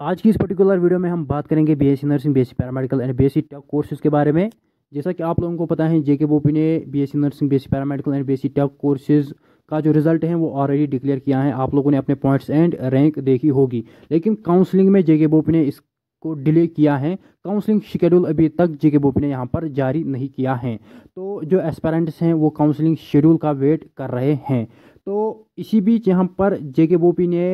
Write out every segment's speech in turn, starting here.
आज की इस पर्टिकुलर वीडियो में हम बात करेंगे BSc nursing BSc paramedical and BSc tech courses के बारे में। जैसा कि आप लोगों को पता है जेके बोपी ने BSc nursing BSc paramedical and BSc tech courses का जो रिज़ल्ट है, वो ऑलरेडी डिक्लेयर किया है। आप लोगों ने अपने पॉइंट्स एंड रैंक देखी होगी। लेकिन काउंसलिंग में जेके बोपी ने इसको डिले किया है। काउंसलिंग शेड्यूल अभी तक जेके बोपी ने यहाँ पर जारी नहीं किया है। तो जो एस्पेरेंट्स हैं, वो काउंसलिंग शेड्यूल का वेट कर रहे हैं। तो इसी बीच यहाँ पर जे के बोपी ने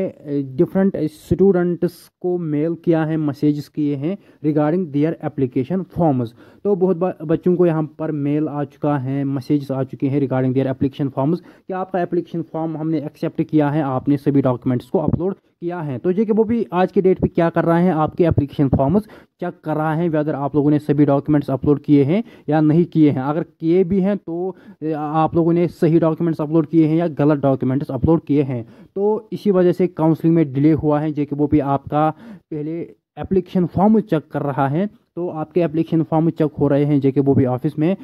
डिफरेंट स्टूडेंट्स को मेल किया है मैसेजेस किए हैं रिगार्डिंग दियर एप्लीकेशन फॉर्म्स तो बहुत बच्चों को यहाँ पर मेल आ चुका है मैसेजेस आ चुके हैं रिगार्डिंग दियर एप्लीकेशन फॉर्म्स कि आपका एप्लीकेशन फॉर्म हमने एक्सेप्ट किया है? आपने सभी डॉक्यूमेंट्स को अपलोड किया है. तो जे के बोपी, आज के डेट पर क्या कर रहा है? आपके एप्लीकेशन फॉर्म्स चेक कर रहा है वेदर आप लोगों ने सभी डॉक्यूमेंट्स अपलोड किए हैं या नहीं किए हैं. अगर किए भी हैं तो आप लोगों ने सही डॉक्यूमेंट्स अपलोड किए हैं या गलत डॉक्यूमेंट्स अपलोड किए हैं। तो इसी वजह से काउंसलिंग में डिले हुआ है जो वो भी आपका पहले एप्लीकेशन फॉर्म चेक कर रहा है। तो आपके एप्लीकेशन फॉर्म चेक हो रहे हैं जेके वो भी ऑफ़िस में।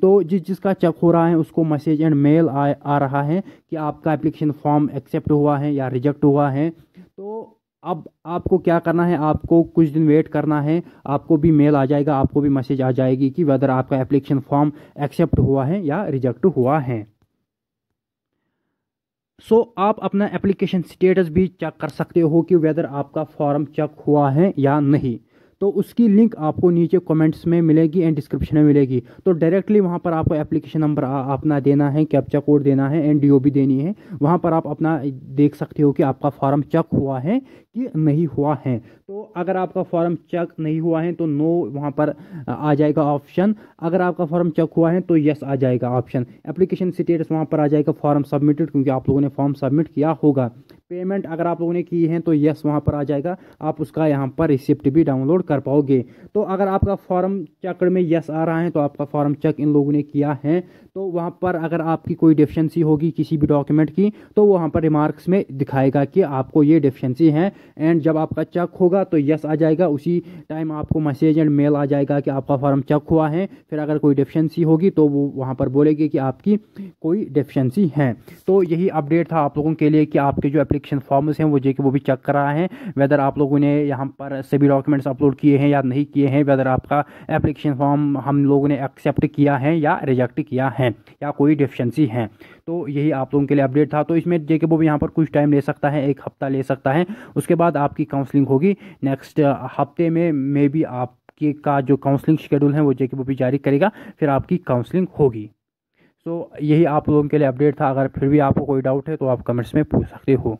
तो जिस जिसका चेक हो रहा है उसको मैसेज एंड मेल आ, आ रहा है कि आपका एप्लीकेशन फॉर्म एक्सेप्ट हुआ है या रिजेक्ट हुआ है। तो अब आपको क्या करना है? आपको कुछ दिन वेट करना है। आपको भी मेल आ जाएगा आपको भी मैसेज आ जाएगी कि वेदर आपका एप्लीकेशन फॉर्म एक्सेप्ट हुआ है या रिजेक्ट हुआ है। सो so, आप अपना एप्लीकेशन स्टेटस भी चेक कर सकते हो कि वेदर आपका फॉर्म चेक हुआ है या नहीं। तो उसकी लिंक आपको नीचे कमेंट्स में मिलेगी एंड डिस्क्रिप्शन में मिलेगी। तो डायरेक्टली वहाँ पर आपको एप्लीकेशन नंबर अपना देना है कैप्चा कोड देना है एंड डी देनी है। वहाँ पर आप अपना देख सकते हो कि आपका फॉर्म चेक हुआ है कि नहीं हुआ है। तो अगर आपका फॉर्म चेक नहीं हुआ है तो नो वहाँ पर, आ जाएगा ऑप्शन अगर आपका फॉर्म चेक हुआ है तो यस आ जाएगा ऑप्शन एप्लीकेशन स्टेटस वहाँ पर आ जाएगा फॉर्म सबमिटेड क्योंकि आप लोगों ने फॉर्म सबमिट किया होगा। पेमेंट अगर आप लोगों ने की है तो यस वहाँ पर आ जाएगा। आप उसका यहाँ पर रिसिप्ट भी डाउनलोड कर पाओगे। तो अगर आपका फॉर्म चेक में यस आ रहा है तो आपका फॉर्म चेक इन लोगों ने किया है। तो वहाँ पर अगर आपकी कोई डिफिशेंसी होगी किसी भी डॉक्यूमेंट की तो वहाँ पर रिमार्क्स में दिखाएगा कि आपको ये डिफिशेंसी है। एंड जब आपका चेक होगा तो यस आ जाएगा। उसी टाइम आपको मैसेज एंड मेल आ जाएगा कि आपका फॉर्म चेक हुआ है। फिर अगर कोई डिफिशेंसी होगी तो वो वहाँ पर बोलेगी कि आपकी कोई डिफिशेंसी है। तो यही अपडेट था आप लोगों के लिए कि आपके जो एप्लीकेशन फॉर्म्स हैं वो जे वो भी चेक कर रहा है वेदर आप लोगों ने यहाँ पर सभी डॉक्यूमेंट्स अपलोड किए हैं या नहीं किए हैं वेदर आपका एप्लीकेशन फॉर्म हम लोगों ने एक्सेप्ट किया है या रिजेक्ट किया है या कोई डिफिशेंसी है। तो यही आप लोगों के लिए अपडेट था। तो इसमें जे के वो भी यहाँ पर कुछ टाइम ले सकता है एक हफ़्ता ले सकता है। उसके बाद आपकी काउंसलिंग होगी। नेक्स्ट हफ़्ते में मे बी आपके का जो काउंसलिंग शेड्यूल है वो जे के वो भी जारी करेगा फिर आपकी काउंसलिंग होगी। सो so, यही आप लोगों के लिए अपडेट था। अगर फिर भी आपको कोई डाउट है तो आप कमेंट्स में पूछ सकते हो।